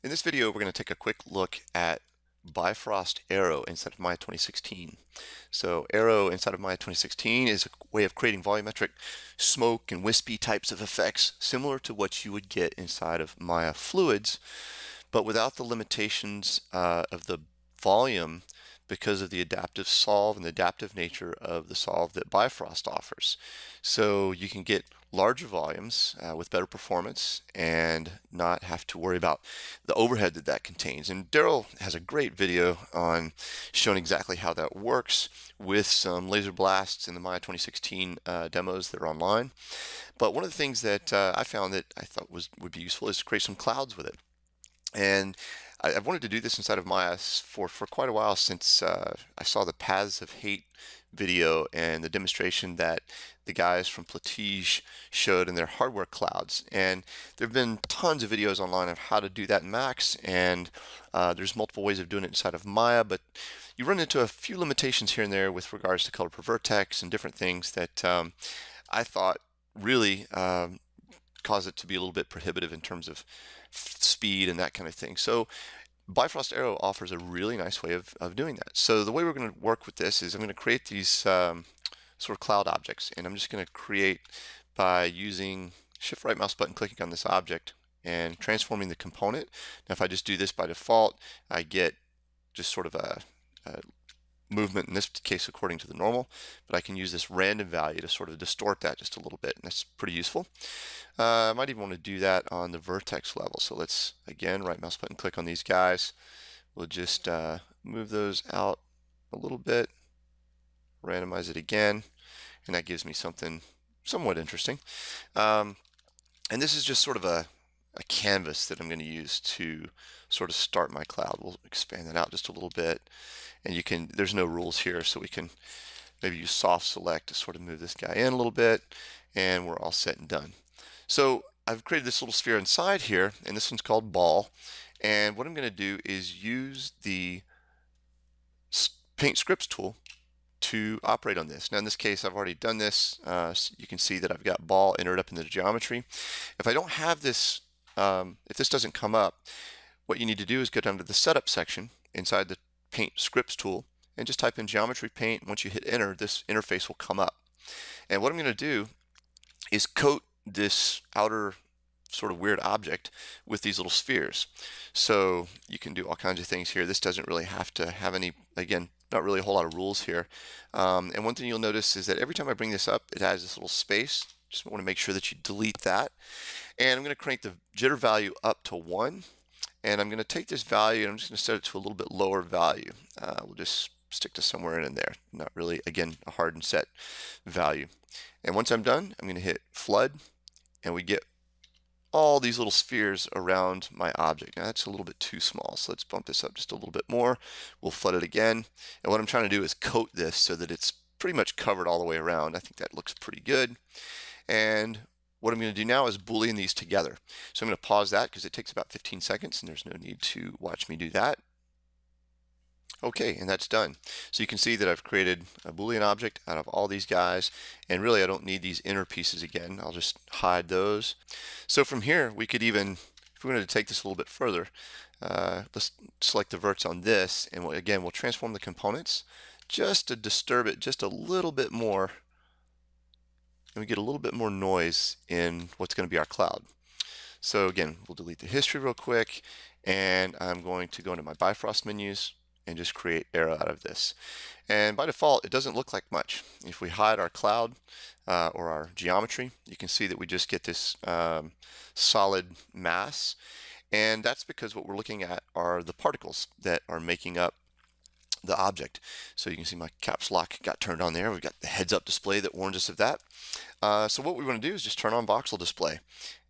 In this video, we're going to take a quick look at Bifrost Aero inside of Maya 2016. So Aero inside of Maya 2016 is a way of creating volumetric smoke and wispy types of effects similar to what you would get inside of Maya Fluids, but without the limitations uh, of the volume because of the adaptive solve and the adaptive nature of the solve that Bifrost offers. So you can get larger volumes uh, with better performance and not have to worry about the overhead that that contains. And Daryl has a great video on showing exactly how that works with some laser blasts in the Maya 2016 uh, demos that are online. But one of the things that uh, I found that I thought was would be useful is to create some clouds with it. And I, have wanted to do this inside of Maya for, for quite a while since uh, I saw the Paths of Hate video and the demonstration that the guys from Platige showed in their hardware clouds. And there have been tons of videos online of how to do that in Max, and uh, there's multiple ways of doing it inside of Maya, but you run into a few limitations here and there with regards to color per vertex and different things that um, I thought really um, cause it to be a little bit prohibitive in terms of speed and that kind of thing. So Bifrost Aero offers a really nice way of, of doing that. So the way we're going to work with this is I'm going to create these um, sort of cloud objects and I'm just going to create by using shift right mouse button clicking on this object and transforming the component. Now if I just do this by default I get just sort of a, a movement in this case according to the normal, but I can use this random value to sort of distort that just a little bit, and that's pretty useful. Uh, I might even want to do that on the vertex level. So let's, again, right mouse button, click on these guys. We'll just uh, move those out a little bit, randomize it again, and that gives me something somewhat interesting. Um, and this is just sort of a, a canvas that I'm going to use to sort of start my cloud. We'll expand that out just a little bit and you can there's no rules here so we can maybe use soft select to sort of move this guy in a little bit and we're all set and done so I've created this little sphere inside here and this one's called ball and what I'm going to do is use the paint scripts tool to operate on this. Now in this case I've already done this. Uh, so you can see that I've got ball entered up in the geometry. If I don't have this, um, if this doesn't come up, what you need to do is go down to the setup section inside the paint scripts tool and just type in geometry paint. Once you hit enter, this interface will come up. And what I'm going to do is coat this outer sort of weird object with these little spheres. So you can do all kinds of things here. This doesn't really have to have any, again, not really a whole lot of rules here. Um, and one thing you'll notice is that every time I bring this up, it has this little space. Just want to make sure that you delete that. And I'm going to crank the jitter value up to 1 and I'm going to take this value and I'm just going to set it to a little bit lower value. Uh, we'll just stick to somewhere in there. Not really, again, a hard and set value. And once I'm done, I'm going to hit flood and we get all these little spheres around my object. Now that's a little bit too small, so let's bump this up just a little bit more. We'll flood it again. And what I'm trying to do is coat this so that it's pretty much covered all the way around. I think that looks pretty good. And what I'm going to do now is boolean these together. So I'm going to pause that because it takes about 15 seconds and there's no need to watch me do that. Okay, and that's done. So you can see that I've created a Boolean object out of all these guys, and really I don't need these inner pieces again. I'll just hide those. So from here, we could even, if we wanted to take this a little bit further, uh, let's select the verts on this, and we'll, again, we'll transform the components just to disturb it just a little bit more and we get a little bit more noise in what's going to be our cloud. So again, we'll delete the history real quick, and I'm going to go into my Bifrost menus and just create Aero out of this. And by default, it doesn't look like much. If we hide our cloud uh, or our geometry, you can see that we just get this um, solid mass. And that's because what we're looking at are the particles that are making up the object. So you can see my caps lock got turned on there. We've got the heads up display that warns us of that. Uh, so what we want to do is just turn on voxel display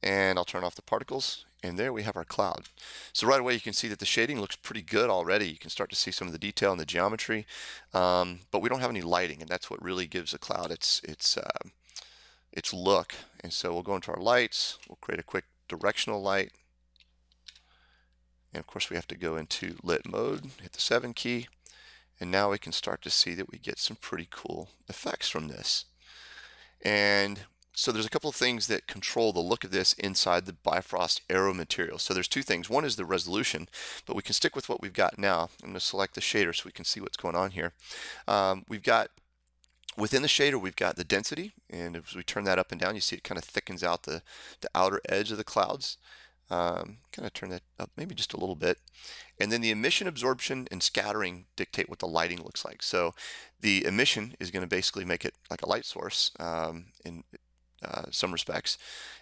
and I'll turn off the particles and there we have our cloud. So right away you can see that the shading looks pretty good already. You can start to see some of the detail in the geometry, um, but we don't have any lighting and that's what really gives a cloud its, its, uh, its look. And so we'll go into our lights, we'll create a quick directional light, and of course we have to go into lit mode, hit the 7 key, and now we can start to see that we get some pretty cool effects from this. And so there's a couple of things that control the look of this inside the Bifrost Aero material. So there's two things. One is the resolution, but we can stick with what we've got now. I'm going to select the shader so we can see what's going on here. Um, we've got Within the shader, we've got the density, and as we turn that up and down, you see it kind of thickens out the, the outer edge of the clouds. Um, kind of turn that up maybe just a little bit. And then the emission, absorption, and scattering dictate what the lighting looks like. So the emission is going to basically make it like a light source um, in uh, some respects.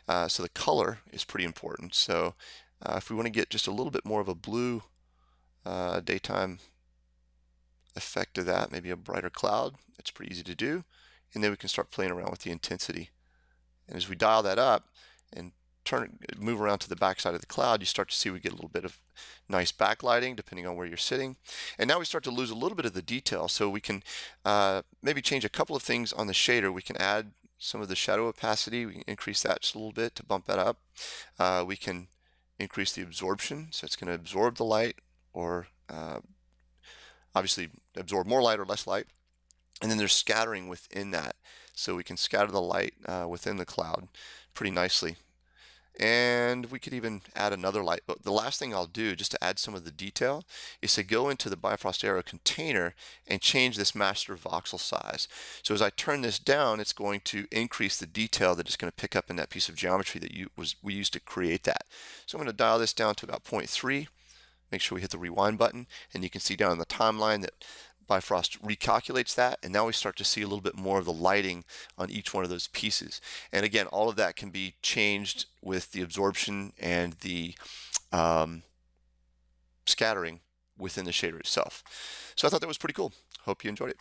Uh, so the color is pretty important. So uh, if we want to get just a little bit more of a blue uh, daytime effect of that, maybe a brighter cloud. It's pretty easy to do. And then we can start playing around with the intensity. And as we dial that up and turn move around to the back side of the cloud, you start to see we get a little bit of nice backlighting depending on where you're sitting. And now we start to lose a little bit of the detail. So we can uh, maybe change a couple of things on the shader. We can add some of the shadow opacity. We can increase that just a little bit to bump that up. Uh, we can increase the absorption. So it's going to absorb the light or uh, obviously absorb more light or less light. And then there's scattering within that. So we can scatter the light uh, within the cloud pretty nicely. And we could even add another light. But the last thing I'll do, just to add some of the detail, is to go into the Bifrost Aero container and change this master voxel size. So as I turn this down, it's going to increase the detail that it's going to pick up in that piece of geometry that you was we used to create that. So I'm going to dial this down to about 0.3 make sure we hit the rewind button and you can see down in the timeline that Bifrost recalculates that and now we start to see a little bit more of the lighting on each one of those pieces. And again all of that can be changed with the absorption and the um, scattering within the shader itself. So I thought that was pretty cool. Hope you enjoyed it